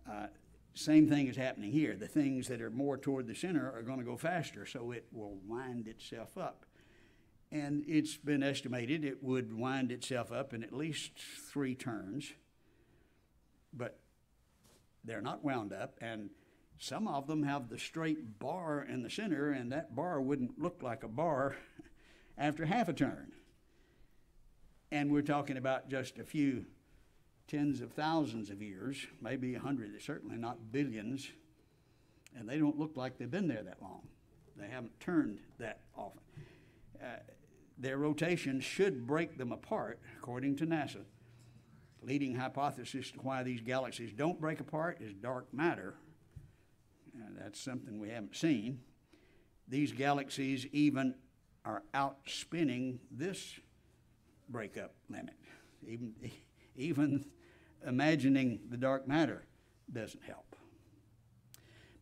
A: Uh, Same thing is happening here. The things that are more toward the center are going to go faster, so it will wind itself up. And it's been estimated it would wind itself up in at least three turns, but they're not wound up, and some of them have the straight bar in the center, and that bar wouldn't look like a bar <laughs> after half a turn. And we're talking about just a few tens of thousands of years, maybe a hundred, certainly not billions, and they don't look like they've been there that long. They haven't turned that often. Uh, their rotation should break them apart, according to NASA. Leading hypothesis to why these galaxies don't break apart is dark matter. Uh, that's something we haven't seen. These galaxies even are outspinning this breakup limit. Even, <laughs> even imagining the dark matter doesn't help.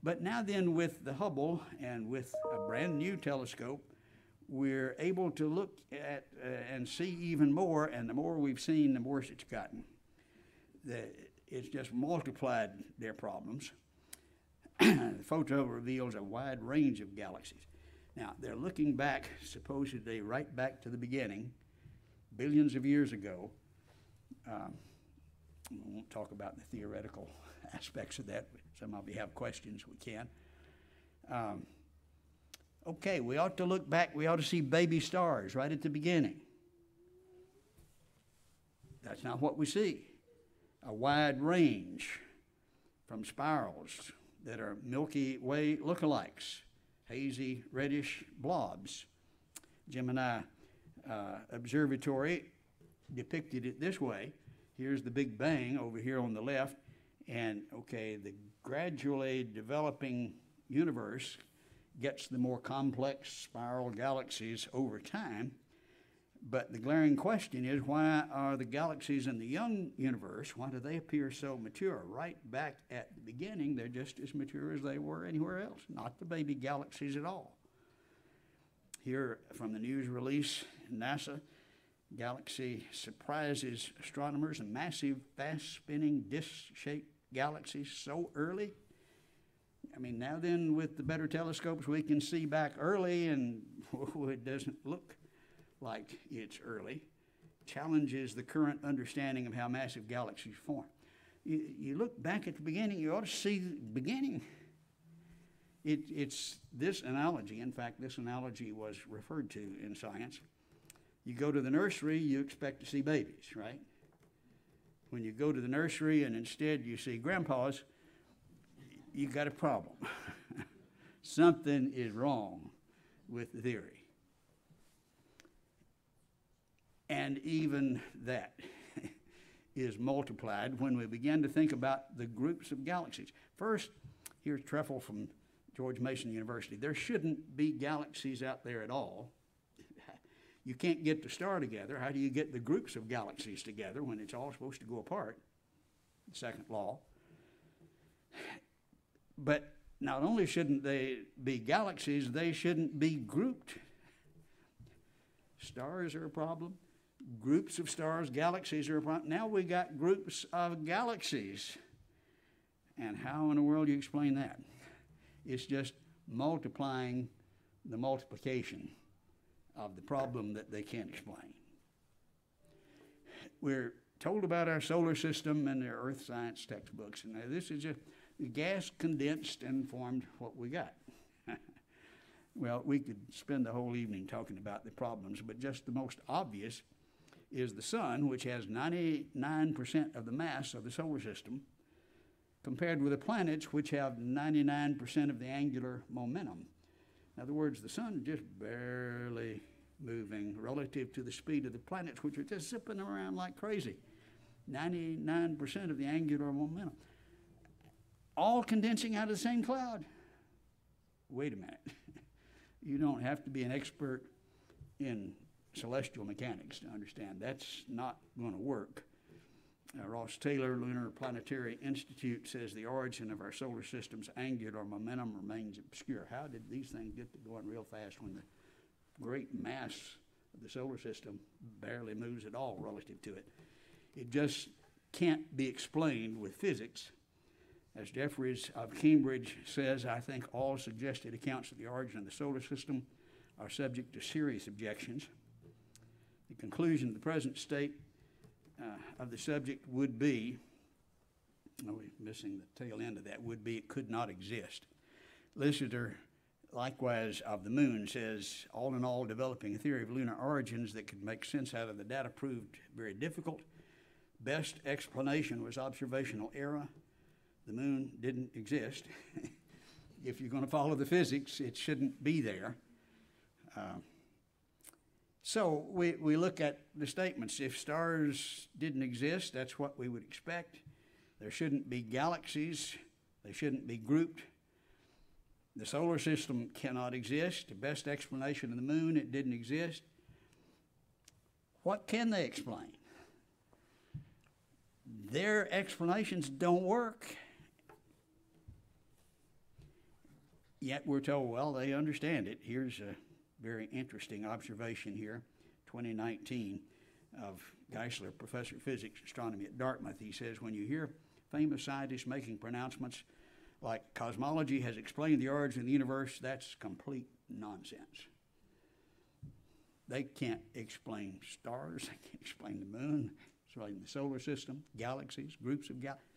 A: But now, then, with the Hubble and with a brand new telescope, we're able to look at uh, and see even more, and the more we've seen, the worse it's gotten. It's just multiplied their problems. <clears throat> the photo reveals a wide range of galaxies. Now, they're looking back, supposedly right back to the beginning, billions of years ago. Um, we won't talk about the theoretical <laughs> aspects of that. Some of you have questions, we can. Um, okay, we ought to look back, we ought to see baby stars right at the beginning. That's not what we see. A wide range from spirals that are Milky Way lookalikes, hazy reddish blobs. Gemini uh, Observatory depicted it this way. Here's the Big Bang over here on the left, and okay, the gradually developing universe gets the more complex spiral galaxies over time. But the glaring question is why are the galaxies in the young universe, why do they appear so mature? Right back at the beginning, they're just as mature as they were anywhere else, not the baby galaxies at all. Here from the news release, NASA, galaxy surprises astronomers, a massive, fast spinning, disc shaped galaxy so early I mean, now then, with the better telescopes, we can see back early, and <laughs> it doesn't look like it's early. Challenges the current understanding of how massive galaxies form. You, you look back at the beginning, you ought to see the beginning. It, it's this analogy. In fact, this analogy was referred to in science. You go to the nursery, you expect to see babies, right? When you go to the nursery and instead you see grandpas, you got a problem. <laughs> Something is wrong with the theory. And even that <laughs> is multiplied when we begin to think about the groups of galaxies. First, here's Trefil from George Mason University. There shouldn't be galaxies out there at all. <laughs> You can't get the star together. How do you get the groups of galaxies together when it's all supposed to go apart? Second law. But not only shouldn't they be galaxies, they shouldn't be grouped. Stars are a problem. Groups of stars, galaxies are problem. Now we got groups of galaxies. And how in the world do you explain that? It's just multiplying the multiplication of the problem that they can't explain. We're told about our solar system in the earth science textbooks, and this is just gas condensed and formed what we got. <laughs> well, we could spend the whole evening talking about the problems, but just the most obvious is the sun, which has 99% of the mass of the solar system, compared with the planets, which have 99% of the angular momentum. In other words, the sun is just barely moving relative to the speed of the planets, which are just zipping around like crazy. 99% of the angular momentum all condensing out of the same cloud. Wait a minute. <laughs> you don't have to be an expert in celestial mechanics to understand that's not going to work. Uh, Ross Taylor, Lunar Planetary Institute, says the origin of our solar system's angular momentum remains obscure. How did these things get to going real fast when the great mass of the solar system barely moves at all relative to it? It just can't be explained with physics As Jeffreys of Cambridge says, I think all suggested accounts of the origin of the solar system are subject to serious objections. The conclusion of the present state uh, of the subject would be, oh, we're missing the tail end of that, would be it could not exist. Lissauer, likewise of the moon, says, all in all, developing a theory of lunar origins that could make sense out of the data proved very difficult. Best explanation was observational error. The moon didn't exist. <laughs> if you're going to follow the physics, it shouldn't be there. Uh, so we, we look at the statements. If stars didn't exist, that's what we would expect. There shouldn't be galaxies, they shouldn't be grouped. The solar system cannot exist. The best explanation of the moon, it didn't exist. What can they explain? Their explanations don't work. Yet we're told, well, they understand it. Here's a very interesting observation here, 2019, of Gleiser, professor of physics astronomy at Dartmouth. He says, when you hear famous scientists making pronouncements like cosmology has explained the origin of the universe, that's complete nonsense. They can't explain stars, <laughs> they can't explain the moon, explain the solar system, galaxies, groups of galaxies.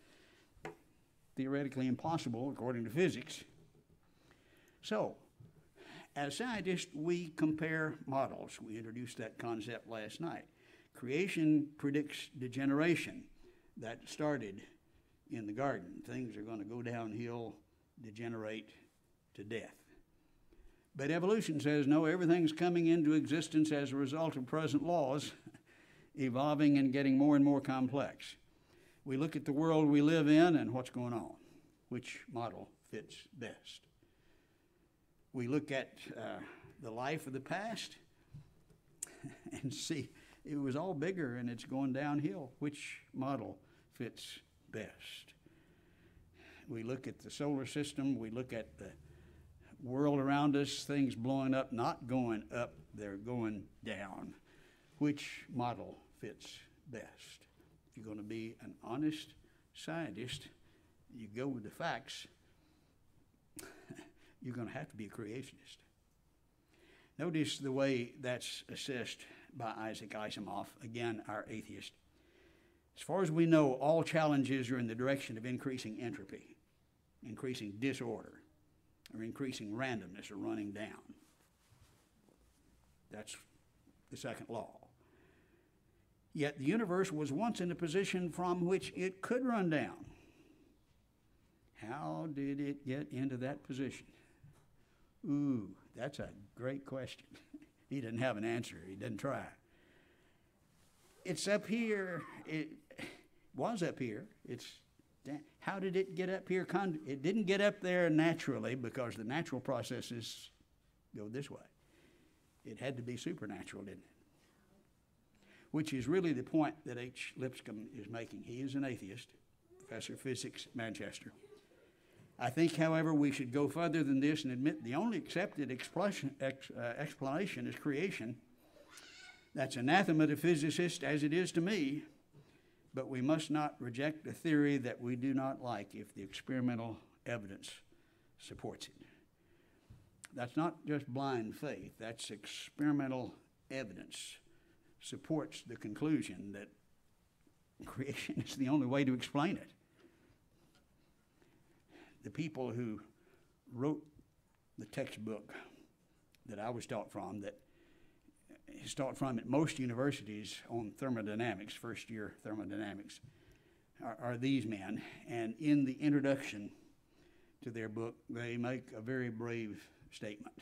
A: Theoretically impossible according to physics. So, as scientists, we compare models. We introduced that concept last night. Creation predicts degeneration that started in the garden. Things are going to go downhill, degenerate to death. But evolution says no, everything's coming into existence as a result of present laws, <laughs> evolving and getting more and more complex. We look at the world we live in and what's going on. Which model fits best? We look at uh, the life of the past <laughs> and see it was all bigger and it's going downhill. Which model fits best? We look at the solar system, we look at the world around us, things blowing up, not going up, they're going down. Which model fits best? If you're going to be an honest scientist, you go with the facts you're going to have to be a creationist. Notice the way that's assessed by Isaac Asimov, again, our atheist. As far as we know, all challenges are in the direction of increasing entropy, increasing disorder, or increasing randomness or running down. That's the second law. Yet the universe was once in a position from which it could run down. How did it get into that position? Ooh, that's a great question. <laughs> he didn't have an answer, he didn't try. It's up here. It was up here. It's how did it get up here? It didn't get up there naturally because the natural processes go this way. It had to be supernatural, didn't it? Which is really the point that H. Lipson is making. He is an atheist, professor of physics Manchester. I think, however, we should go further than this and admit the only accepted uh, explanation is creation. That's anathema to physicists as it is to me, but we must not reject a theory that we do not like if the experimental evidence supports it. That's not just blind faith, that's experimental evidence supports the conclusion that creation <laughs> is the only way to explain it the people who wrote the textbook that I was taught from, that is taught from at most universities on thermodynamics, first year thermodynamics, are, are these men. And in the introduction to their book, they make a very brave statement.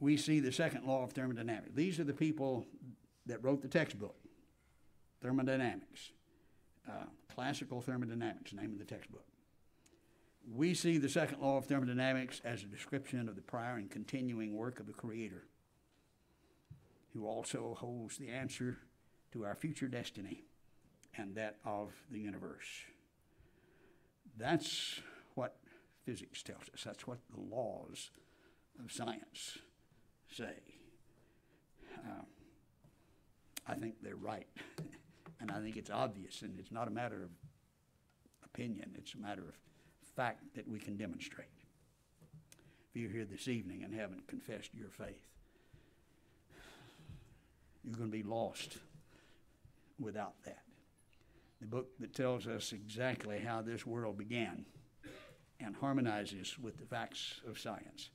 A: We see the second law of thermodynamics. These are the people that wrote the textbook, thermodynamics, uh, classical thermodynamics, name of the textbook we see the second law of thermodynamics as a description of the prior and continuing work of the Creator, who also holds the answer to our future destiny and that of the universe. That's what physics tells us. That's what the laws of science say. Uh, I think they're right. <laughs> and I think it's obvious, and it's not a matter of opinion. It's a matter of fact that we can demonstrate. If you're here this evening and haven't confessed your faith, you're going to be lost without that. The book that tells us exactly how this world began and harmonizes with the facts of science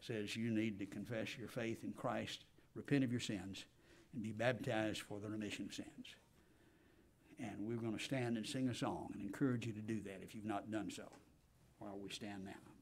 A: says you need to confess your faith in Christ, repent of your sins, and be baptized for the remission of sins. And we're going to stand and sing a song and encourage you to do that if you've not done so while we stand now.